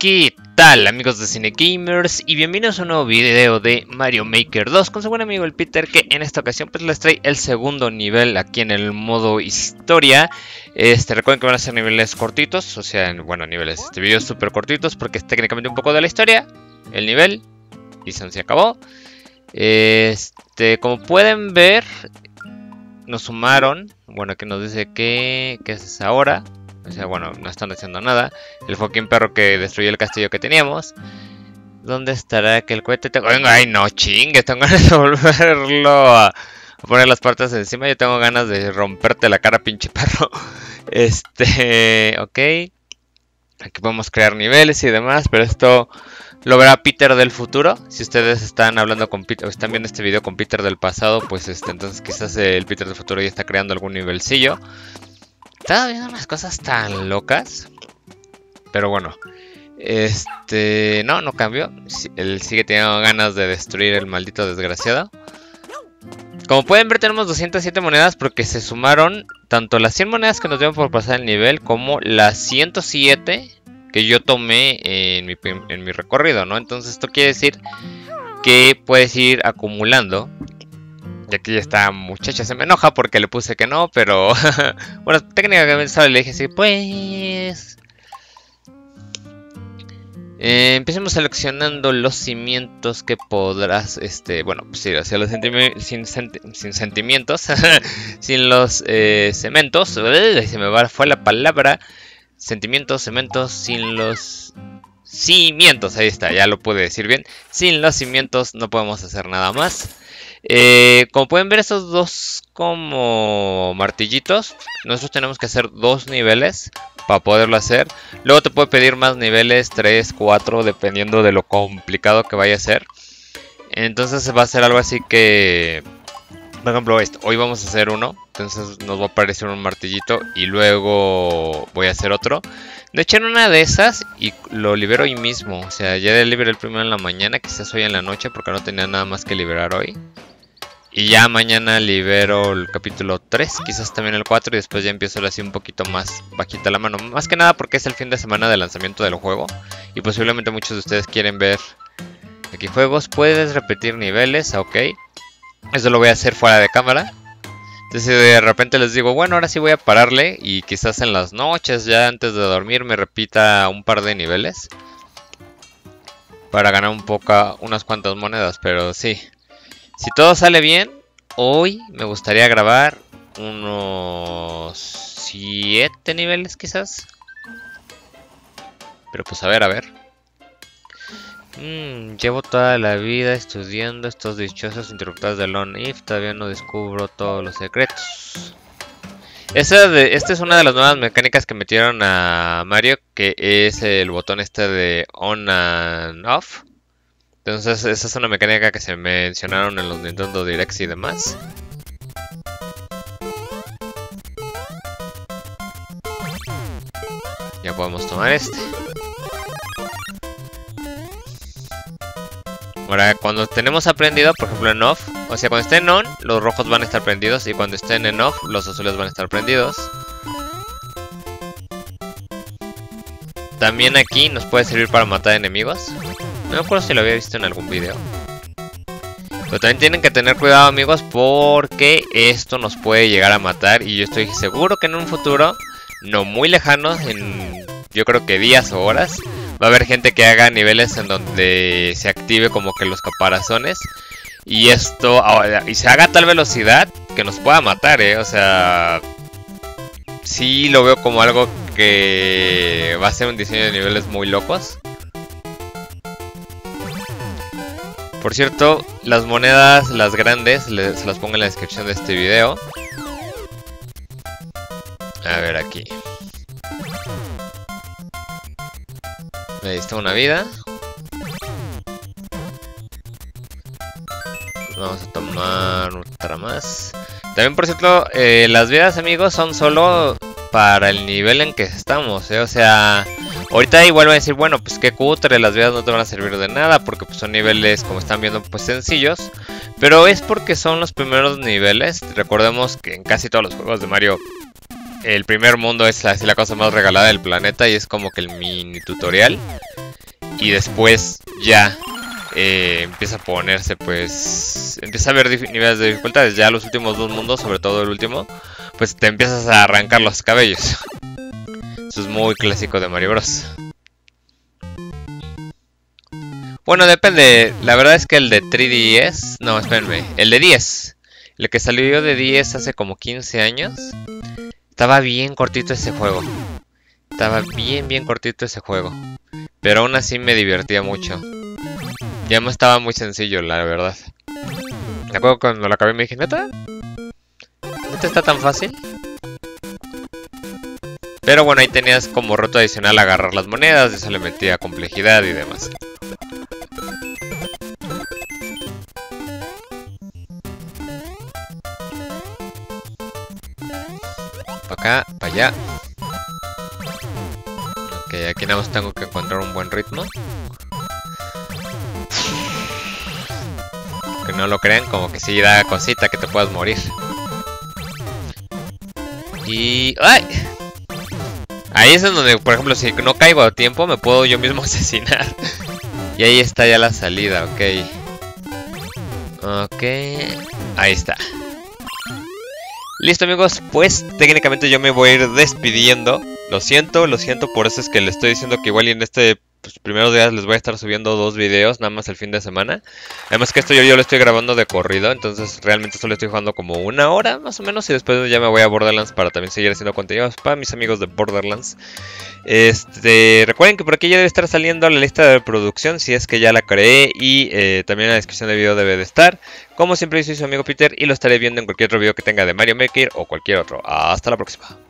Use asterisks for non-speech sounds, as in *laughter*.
¿Qué tal amigos de Cine Gamers? Y bienvenidos a un nuevo video de Mario Maker 2 con su buen amigo el Peter que en esta ocasión pues les trae el segundo nivel aquí en el modo historia. Este, Recuerden que van a ser niveles cortitos, o sea, bueno, niveles, este video súper cortitos porque es técnicamente un poco de la historia El nivel y se acabó. Este, como pueden ver, nos sumaron, bueno aquí nos dice que, que es ahora o sea, bueno, no están haciendo nada. El fucking perro que destruyó el castillo que teníamos. ¿Dónde estará aquel cohete? Tengo... Ay, no chingue, tengo *laughs* ganas de volverlo a, poner las partes encima. Yo tengo ganas de romperte la cara, pinche perro. *laughs* Este, ok. Aquí podemos crear niveles y demás, pero esto lo verá Peter del futuro. Si ustedes están hablando con Peter, o están viendo este video con Peter del pasado, pues este, entonces quizás el Peter del futuro ya está creando algún nivelcillo. Estaba viendo unas cosas tan locas. Pero bueno. Este... No, no cambió. Él sigue teniendo ganas de destruir el maldito desgraciado. Como pueden ver tenemos 207 monedas porque se sumaron tanto las 100 monedas que nos dieron por pasar el nivel como las 107 que yo tomé en mi, en mi recorrido, ¿no? Entonces esto quiere decir que puedes ir acumulando y aquí esta muchacha se me enoja porque le puse que no, pero... *laughs* bueno, técnicamente le dije así, pues... Eh, empecemos seleccionando los cimientos que podrás, este, bueno, pues sí, hacia los sin, sin, sentimientos, *laughs* sin los eh, cementos, *laughs* se me va, fue la palabra, sentimientos, cementos, sin los cimientos, ahí está, ya lo pude decir bien, sin los cimientos no podemos hacer nada más. Eh, como pueden ver, esos dos como martillitos, nosotros tenemos que hacer dos niveles para poderlo hacer. Luego te puede pedir más niveles, 3, 4, dependiendo de lo complicado que vaya a ser. Entonces va a ser algo así que... Por ejemplo, esto, hoy vamos a hacer uno, entonces nos va a aparecer un martillito y luego voy a hacer otro. De hecho, en una de esas y lo libero hoy mismo, o sea, ya liberé el primero en la mañana, quizás hoy en la noche porque no tenía nada más que liberar hoy. Y ya mañana libero el capítulo 3, quizás también el 4 y después ya empiezo así un poquito más bajita la mano. Más que nada porque es el fin de semana de lanzamiento del juego y posiblemente muchos de ustedes quieren ver aquí juegos. Puedes repetir niveles, ok. Eso lo voy a hacer fuera de cámara. Entonces de repente les digo, bueno, ahora sí voy a pararle y quizás en las noches ya antes de dormir me repita un par de niveles. Para ganar un poco, unas cuantas monedas, pero sí. Si todo sale bien, hoy me gustaría grabar unos 7 niveles quizás. Pero pues a ver, a ver. Mm, llevo toda la vida estudiando estos dichosos interruptores de Lone If. Todavía no descubro todos los secretos. Esta, es una de las nuevas mecánicas que metieron a Mario. Que es el botón este de on and off. Entonces esa es una mecánica que se mencionaron en los Nintendo Directs y demás. Ya podemos tomar este. Ahora, cuando tenemos aprendido, por ejemplo en off, o sea, cuando esté en on, los rojos van a estar prendidos y cuando estén en off, los azules van a estar prendidos. También aquí nos puede servir para matar enemigos. No me acuerdo si lo había visto en algún video. Pero también tienen que tener cuidado amigos porque esto nos puede llegar a matar y yo estoy seguro que en un futuro no muy lejano, en yo creo que días o horas, va a haber gente que haga niveles en donde se active como que los caparazones y esto y se haga a tal velocidad que nos pueda matar, eh, o sea, sí lo veo como algo que va a ser un diseño de niveles muy locos. Por cierto, las monedas, las grandes, se las pongo en la descripción de este video. A ver aquí. Está una vida. vamos a tomar otra más. También, por cierto, eh, las vidas, amigos, son solo para el nivel en que estamos, ¿eh? O sea, ahorita igual van a decir, bueno, pues qué cutre, las vidas no te van a servir de nada porque pues, son niveles, como están viendo, pues sencillos. Pero es porque son los primeros niveles. Recordemos que en casi todos los juegos de Mario el primer mundo es así la cosa más regalada del planeta y es como que el mini tutorial. y después ya eh, empieza a ponerse pues empieza a haber niveles de dificultades. Ya los últimos dos mundos sobre todo el último pues te empiezas a arrancar los cabellos. Eso es muy clásico de Mario Bros. Bueno depende. La verdad es que el de 3DS no espérenme el de 10 el que salió de 10 hace como 15 años estaba bien cortito ese juego estaba bien bien cortito ese juego pero aún así me divertía mucho ya me estaba muy sencillo, la verdad. Me acuerdo cuando lo acabé me dije, ¿neta? ¿Neta está tan fácil? Pero bueno, ahí tenías como reto adicional agarrar las monedas, eso le metía complejidad y demás. Acá, para allá. Ok, aquí nada más tengo que encontrar un buen ritmo. no lo crean, como que si da cosita que te puedas morir. Y... ¡Ay! Ahí es donde, por ejemplo, si no caigo a tiempo, me puedo yo mismo *laughs* asesinar. y ahí está ya la salida, ok. Ok... Ahí está. Listo amigos, pues técnicamente yo me voy a ir despidiendo. Lo siento, lo siento, por eso es que le estoy diciendo que igual en este pues, primeros días les voy a estar subiendo dos videos, nada más el fin de semana. Además que esto yo, lo estoy grabando de corrido, entonces realmente solo estoy jugando como una hora más o menos y después ya me voy a Borderlands para también seguir haciendo contenidos para mis amigos de Borderlands. Este, recuerden que por aquí ya debe estar saliendo la lista de producción si es que ya la creé y eh, también en la descripción del video debe de estar. Como siempre soy su amigo Peter y lo estaré viendo en cualquier otro video que tenga de Mario Maker o cualquier otro. Hasta la próxima.